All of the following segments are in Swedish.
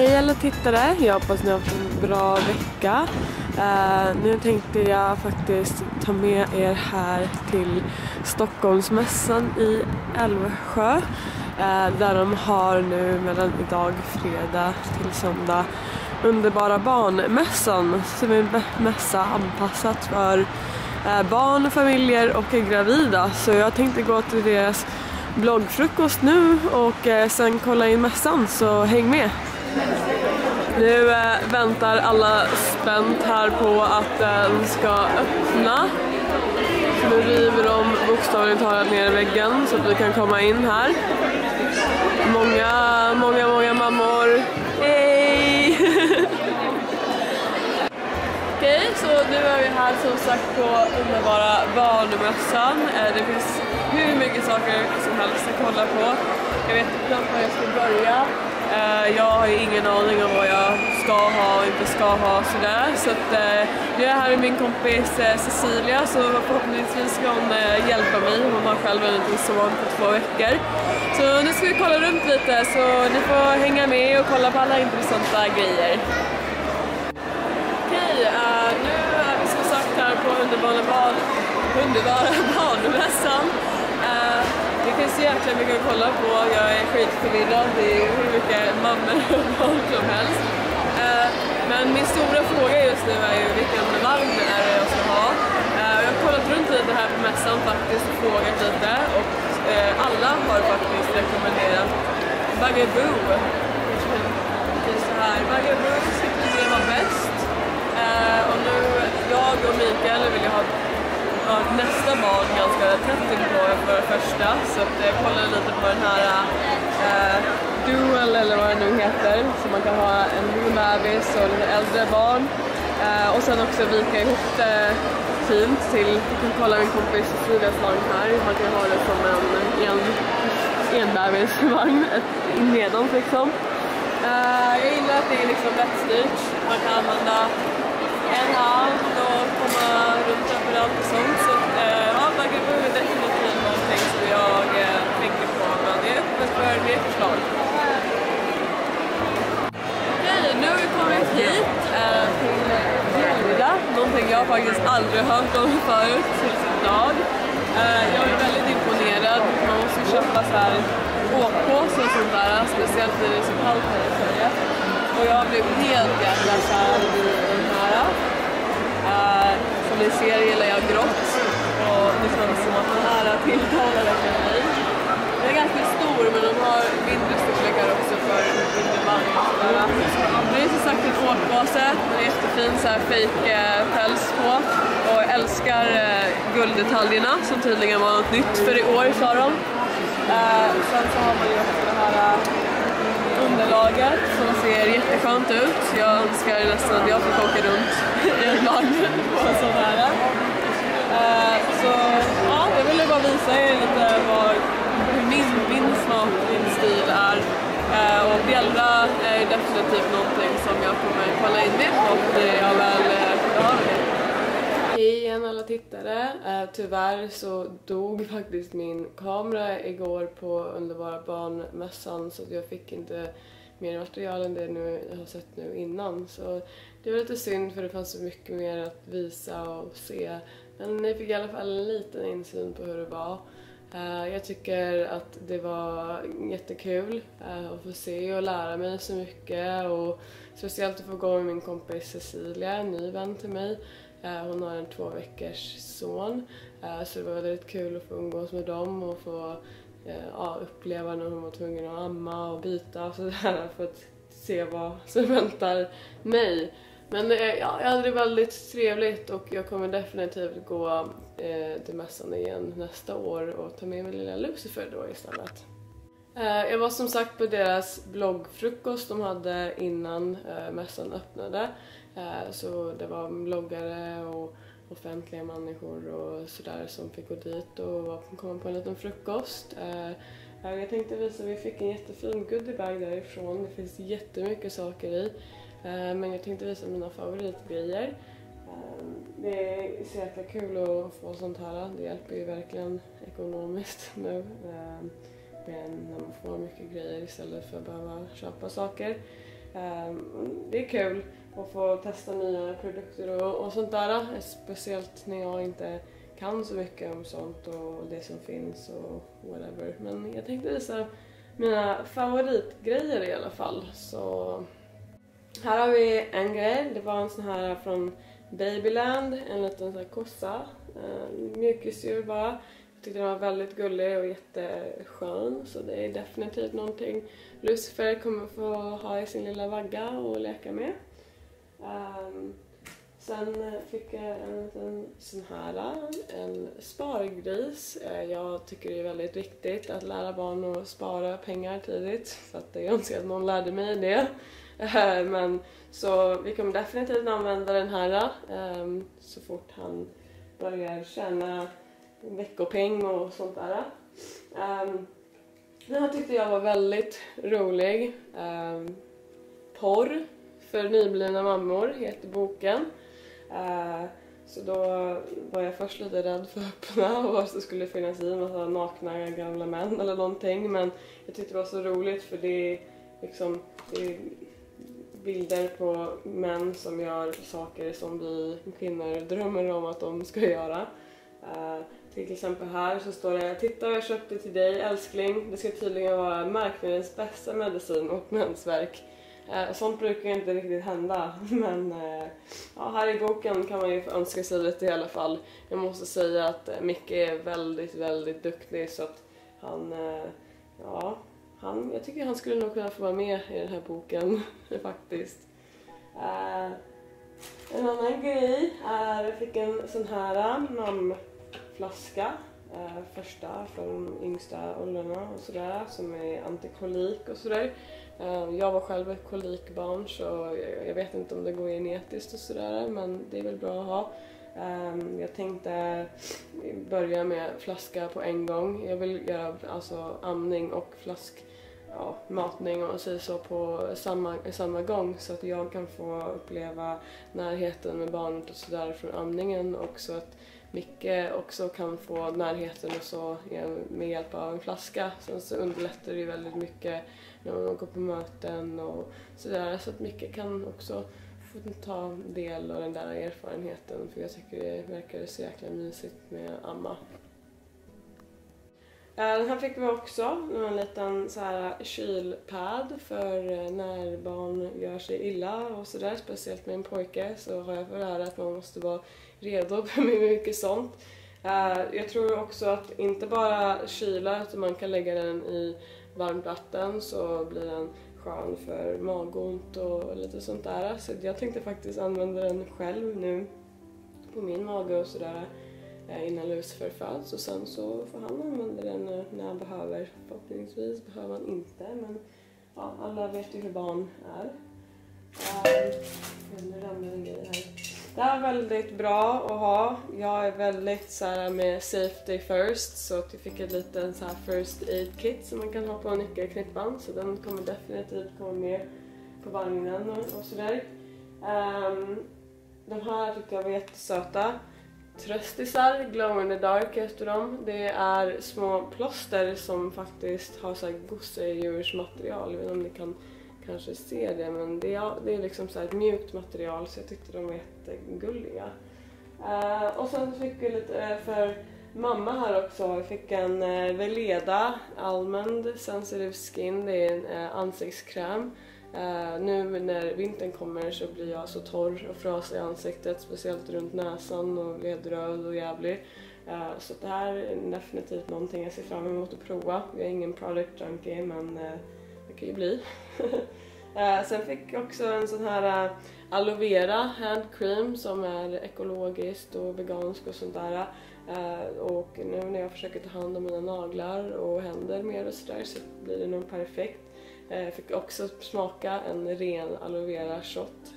Hej alla tittare, jag hoppas ni har haft en bra vecka. Uh, nu tänkte jag faktiskt ta med er här till Stockholmsmässan i Älvsjö. Uh, där de har nu mellan idag fredag till söndag Underbara barnmässan som är en mässa anpassat för uh, barn, familjer och gravida. Så jag tänkte gå till deras bloggfrukost nu och sen kolla in mässan så häng med! Nu eh, väntar alla spänt här på att den ska öppna. Så nu river de bokstavligt talat ner väggen så att vi kan komma in här. Många, många, många mammor. Hej! Okej, så nu är vi här som sagt på underbara barnmässan. Eh, det finns hur mycket saker som helst att kolla på. Jag vet inte var jag ska börja. Uh, jag har ju ingen aning om vad jag ska ha och inte ska ha sådär. Så att, uh, jag är här med min kompis uh, Cecilia så förhoppningsvis ska hon hjälpa mig. Hon har själv en liten son på två veckor. Så nu ska vi kolla runt lite så ni får hänga med och kolla på alla intressanta grejer. Okej, nu är vi som sagt här på underbara, barn, underbara barnmässan. Det finns så jäkla mycket att kolla på. Jag är skitförvirrad. Det är hur mycket mammor och barn som helst. Eh, men min stora fråga just nu är ju vilken vagn det är jag ska ha. Eh, jag har kollat runt lite här på mässan faktiskt och frågat lite och eh, alla har faktiskt rekommenderat Bugaboo. Det är så här, Bugaboo tyckte det var bäst. Har nästa barn ganska tätt inpå för det första. Så att eh, jag kollade lite på den här eh, Dual eller vad det nu heter så man kan ha en liten bebis och lite äldre barn. Eh, och sen också vika ihop det fint till, du kan kolla min kompis Cecilias vagn här, man kan ha det som en, en enbebisvagn nedan liksom. Uh, jag gillar att det är liksom lättstyrt, man kan använda en hand och komma runt överallt och sånt. Så eh, ja, Baggerbo är definitivt någonting som jag eh, tänker på, men jag är öppen för mer förslag. Okej, nu har vi kommit hit eh, till Bjuda, någonting jag faktiskt aldrig hört om förut tills idag. Eh, jag är väldigt imponerad, man måste köpa så här åkpåse och sånt där, speciellt när det är så kallt här i Sverige. Och jag blev helt jävla kär i. Uh, eh, som ni ser gillar jag grått och det känns som att den här tilltalar verkligen mig. Den är ganska stor men de har mindre storlekar också för mindre och sådär. Det är som sagt en åkbase, den är jättefin så här fake eh, päls på och jag älskar uh, gulddetaljerna som tydligen var något nytt för i år sa de. Uh, sen så har man ju också det här ser jätteskönt ut. Jag önskar nästan att jag fick åka runt i en lag på en sån här. Så ja, jag ville bara visa er lite vad, hur min, min smak, min stil är. Eh, och bjällra är definitivt någonting som jag kommer kolla in med och det jag väl behöver det. Hej igen alla tittare. Uh, tyvärr så dog faktiskt min kamera igår på Underbara barnmässan så jag fick inte mer material än det nu, jag har sett nu innan. Så det var lite synd för det fanns så mycket mer att visa och se. Men ni fick i alla fall en liten insyn på hur det var. Uh, jag tycker att det var jättekul uh, att få se och lära mig så mycket och speciellt att få gå med min kompis Cecilia, en ny vän till mig. Uh, hon har en två veckors son så det var väldigt kul att få umgås med dem och få Eh, ja, uppleva när hon var tvungen att amma och byta och sådär för att se vad som väntar mig. Men eh, ja, jag hade det väldigt trevligt och jag kommer definitivt gå eh, till mässan igen nästa år och ta med mig lilla Lucifer då istället. Eh, jag var som sagt på deras bloggfrukost de hade innan eh, mässan öppnade. Eh, så det var bloggare och offentliga människor och sådär som fick gå dit och komma på en liten frukost. Eh, eh, jag tänkte visa, vi fick en jättefin goodiebag därifrån. Det finns jättemycket saker i. Eh, men jag tänkte visa mina favoritgrejer. Det är så jäkla kul att få sånt här. Det hjälper ju verkligen ekonomiskt nu. Men när man får mycket grejer istället för att behöva köpa saker. Ehm, det är kul att få testa nya produkter och, och sånt där. Speciellt när jag inte kan så mycket om sånt och det som finns och whatever. Men jag tänkte visa mina favoritgrejer i alla fall. Så här har vi en grej. Det var en sån här från Babyland, en liten sån här kossa. Ehm, mjukisdjur bara. Jag tyckte den var väldigt gullig och jätteskön så det är definitivt någonting Lucifer kommer få ha i sin lilla vagga och leka med. Um, sen fick jag en liten sån här, en spargris. Eh, jag tycker det är väldigt viktigt att lära barn att spara pengar tidigt så att jag önskar att någon lärde mig det. Ehm, men så vi kommer definitivt använda den här um, så fort han börjar känna veckopeng och sånt där. Um, den här tyckte jag var väldigt rolig. Um, porr för nyblivna mammor heter boken. Uh, så då var jag först lite rädd för att öppna och vad det skulle finnas i, en massa nakna gamla män eller någonting. Men jag tyckte det var så roligt för det är liksom det är bilder på män som gör saker som vi kvinnor drömmer om att de ska göra. Uh, till exempel här så står det Titta jag köpte till dig älskling. Det ska tydligen vara marknadens bästa medicin mot mensvärk. Eh, sånt brukar inte riktigt hända men eh, ja, här i boken kan man ju önska sig lite i alla fall. Jag måste säga att eh, Micke är väldigt, väldigt duktig så att han, eh, ja, han, jag tycker han skulle nog kunna få vara med i den här boken faktiskt. Eh, en annan grej är, jag fick en sån här namn flaska. Eh, första för de yngsta åldrarna och sådär som är antikolik och sådär. Eh, jag var själv ett kolikbarn så jag, jag vet inte om det går genetiskt och sådär men det är väl bra att ha. Um, jag tänkte börja med flaska på en gång. Jag vill göra alltså amning och flask ja, matning och så på samma, samma gång så att jag kan få uppleva närheten med barnet och sådär från amningen och så att Micke också kan få närheten och så med hjälp av en flaska. Sen så underlättar det ju väldigt mycket när man går på möten och sådär så att Micke kan också få ta del av den där erfarenheten för jag tycker det verkar så jäkla mysigt med amma. Eh, den här fick vi också, en liten så här kylpad för eh, när barn gör sig illa och sådär. Speciellt med en pojke så har jag för höra att man måste vara redo med mycket sånt. Eh, jag tror också att inte bara kyla utan man kan lägga den i varmt vatten så blir den skön för magont och lite sånt där. Så jag tänkte faktiskt använda den själv nu på min mage och sådär eh, innan Lucifer föds och sen så får han använda den när han behöver. Förhoppningsvis behöver han inte men ja, alla vet ju hur barn är. Um, nu ramlar en grej här. Det här är väldigt bra att ha. Jag är väldigt så här, med safety first så att jag fick ett litet så här first aid kit som man kan ha på nyckelknippan så den kommer definitivt komma med på vagnen och, och sådär. Um, ehm, de här tyckte jag var jättesöta. Tröstisar, glow in the dark heter de. Det är små plåster som faktiskt har så här gosedjursmaterial. Jag vet inte om ni kan kanske ser det men det är, det är liksom så ett mjukt material så jag tyckte de var jättegulliga. Uh, och sen fick vi lite eh, för mamma här också, vi fick en uh, Veleda Almond Sensitive Skin, det är en uh, ansiktskräm. Uh, nu när vintern kommer så blir jag så torr och frasig i ansiktet, speciellt runt näsan och ledröd och jävlig. Uh, så det här är definitivt någonting jag ser fram emot att prova. Jag är ingen product junkie men uh, det kan ju bli. Eh, sen fick jag också en sån här eh, aloe vera hand cream som är ekologiskt och vegansk och sånt där. Eh, och nu när jag försöker ta hand om mina naglar och händer mer och sådär så blir det nog perfekt. Jag fick också smaka en ren aloe vera shot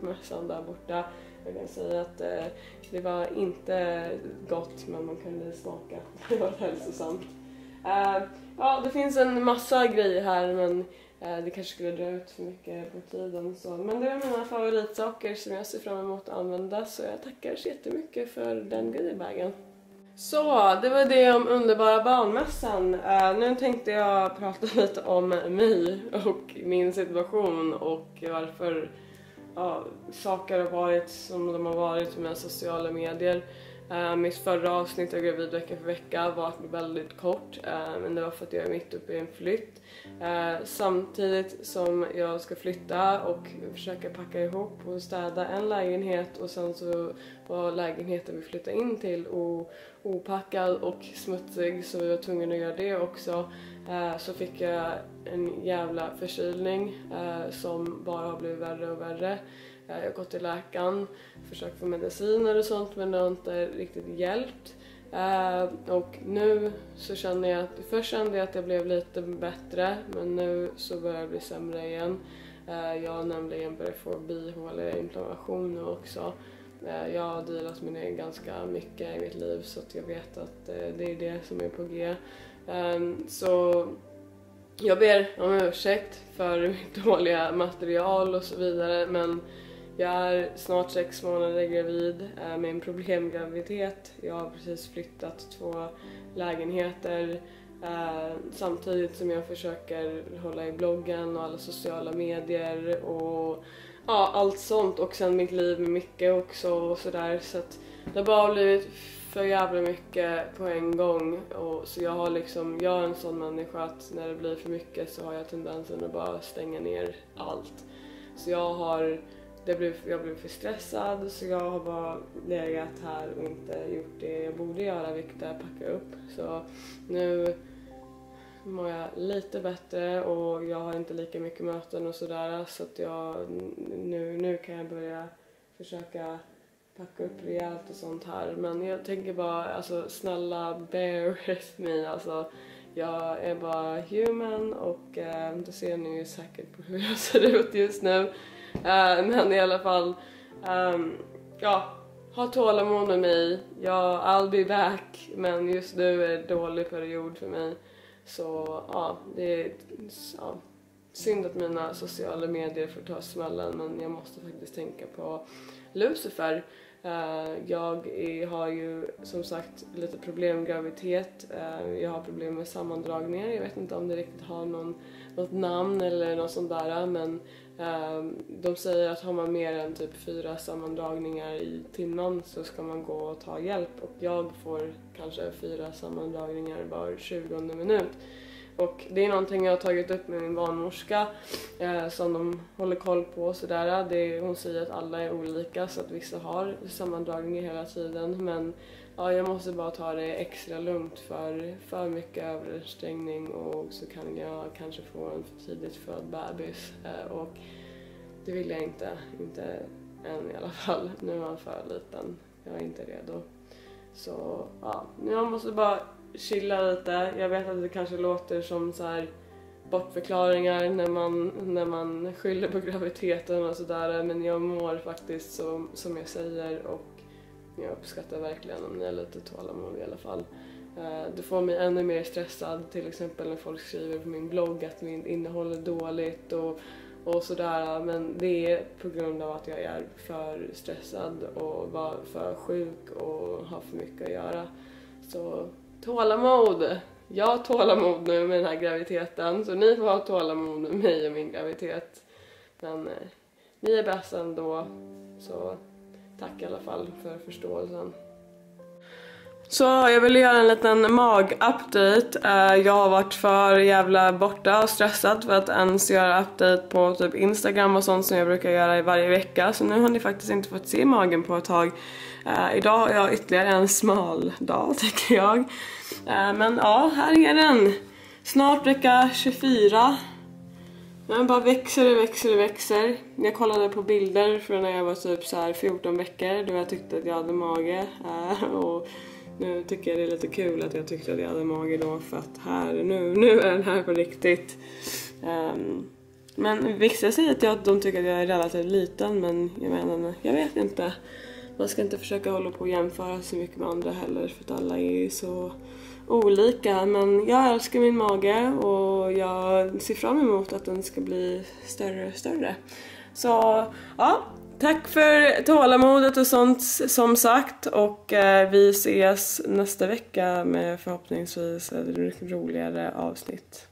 på mässan där borta. Jag kan säga att det var inte gott men man kunde smaka. Det var hälsosamt. Ja, det finns en massa grejer här men Eh, det kanske skulle dra ut för mycket på tiden. Så. Men det är mina favoritsaker som jag ser fram emot att använda så jag tackar så jättemycket för den goodiebagen. Så, det var det om underbara barnmässan. Uh, nu tänkte jag prata lite om mig och min situation och varför uh, saker har varit som de har varit med sociala medier. Uh, mitt förra avsnitt av Gravid vecka för vecka var väldigt kort uh, men det var för att jag är mitt uppe i en flytt. Uh, samtidigt som jag ska flytta och försöka packa ihop och städa en lägenhet och sen så var lägenheten vi flyttade in till opackad och smutsig så vi var tvungna att göra det också. så fick jag en jävla förkylning som bara har blivit värre och värre. Eh, jag har gått till läkaren, försökt få mediciner och sånt men det har inte riktigt hjälpt. Eh, och nu så känner jag att, först kände jag att jag blev lite bättre men nu så börjar jag bli sämre igen. Eh, jag har nämligen börjat få bihåleinflammation nu också. Jag har dealat med det ganska mycket i mitt liv så att jag vet att det är det som är på G. Så jag ber om ursäkt för mitt dåliga material och så vidare men jag är snart sex månader gravid med en problemgraviditet. Jag har precis flyttat två lägenheter eh, samtidigt som jag försöker hålla i bloggen och alla sociala medier och ja, allt sånt och sen mitt liv med Micke också och sådär så att det har bara blivit för jävla mycket på en gång och så jag har liksom, jag är en sån människa att när det blir för mycket så har jag tendensen att bara stänga ner allt. Så jag har det blev, jag blev för stressad så jag har bara legat här och inte gjort det jag borde göra vilket är att packa upp. Så nu mår jag lite bättre och jag har inte lika mycket möten och sådär så att jag nu, nu kan jag börja försöka packa upp rejält och sånt här. Men jag tänker bara alltså snälla bear with me alltså. Jag är bara human och eh, det ser ni ju säkert på hur jag ser ut just nu. Uh, men i alla fall, um, ja, ha tålamod med mig. Ja, I'll be back. Men just nu är det en dålig period för mig. Så ja, det är ja, synd att mina sociala medier får ta smällen men jag måste faktiskt tänka på Lucifer. Uh, jag är, har ju som sagt lite problem med graviditet. Uh, jag har problem med sammandragningar. Jag vet inte om det riktigt har någon, något namn eller något sånt där men Ehm, de säger att har man mer än typ fyra sammandragningar i timmen så ska man gå och ta hjälp och jag får kanske fyra sammandragningar var 20 minut. Och det är någonting jag har tagit upp med min barnmorska eh, som de håller koll på och sådär. Det, hon säger att alla är olika så att vissa har sammandragningar hela tiden men ja, jag måste bara ta det extra lugnt för för mycket överansträngning och så kan jag kanske få en för tidigt född bebis eh, och det vill jag inte, inte än i alla fall. Nu är han för liten, jag är inte redo. Så ja, jag måste bara chilla lite. Jag vet att det kanske låter som så här bortförklaringar när man, när man skyller på graviditeten och sådär men jag mår faktiskt som, som jag säger och jag uppskattar verkligen om ni har lite tålamod i alla fall. Eh, det får mig ännu mer stressad till exempel när folk skriver på min blogg att min innehåll är dåligt och, och sådär men det är på grund av att jag är för stressad och var för sjuk och har för mycket att göra. Så tålamod! Jag har tålamod nu med den här graviditeten så ni får ha tålamod med mig och min graviditet. Men eh, ni är bäst ändå så tack i alla fall för förståelsen. Så jag ville göra en liten mag-update. Eh, jag har varit för jävla borta och stressad för att ens göra update på typ Instagram och sånt som jag brukar göra i varje vecka. Så nu har ni faktiskt inte fått se magen på ett tag. Eh, idag har jag ytterligare en smal dag tycker jag. Eh, men ja, här är den. Snart vecka 24. Den bara växer och växer och växer. Jag kollade på bilder från när jag var typ så här 14 veckor då jag tyckte att jag hade mage. Eh, och nu tycker jag det är lite kul att jag tyckte att jag hade mage då för att här, nu, nu är den här på riktigt. Um, men vissa säger att de tycker att jag är relativt liten men jag menar, jag vet inte. Man ska inte försöka hålla på och jämföra så mycket med andra heller för att alla är ju så olika men jag älskar min mage och jag ser fram emot att den ska bli större och större. Så ja, tack för tålamodet och sånt som sagt och eh, vi ses nästa vecka med förhoppningsvis ett roligare avsnitt.